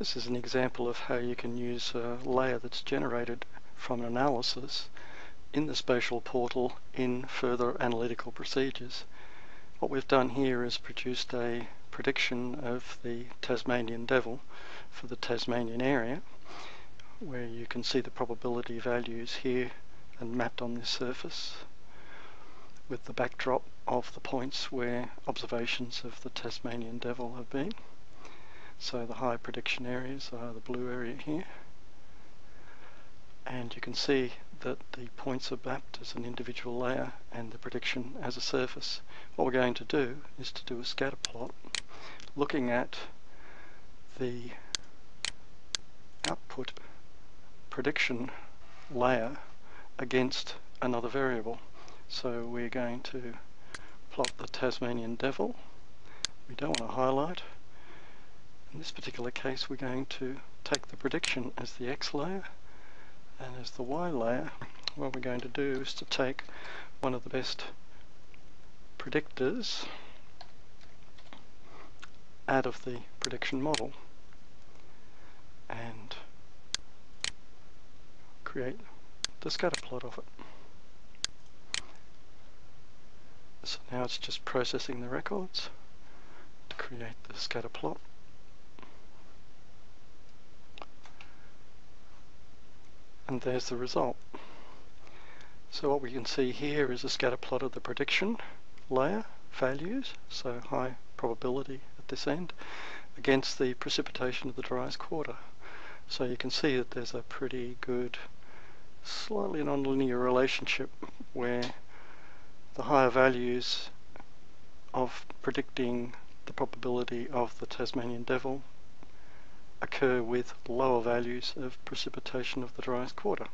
This is an example of how you can use a layer that's generated from an analysis in the spatial portal in further analytical procedures. What we've done here is produced a prediction of the Tasmanian devil for the Tasmanian area where you can see the probability values here and mapped on this surface with the backdrop of the points where observations of the Tasmanian devil have been. So the high prediction areas are the blue area here. And you can see that the points are mapped as an individual layer and the prediction as a surface. What we're going to do is to do a scatter plot looking at the output prediction layer against another variable. So we're going to plot the Tasmanian devil. We don't want to highlight. In this particular case we're going to take the prediction as the X layer and as the Y layer what we're going to do is to take one of the best predictors out of the prediction model and create the scatter plot of it. So now it's just processing the records to create the scatter plot. And there's the result. So what we can see here is a scatter plot of the prediction layer values, so high probability at this end, against the precipitation of the driest quarter. So you can see that there's a pretty good slightly nonlinear relationship where the higher values of predicting the probability of the Tasmanian devil occur with lower values of precipitation of the driest quarter.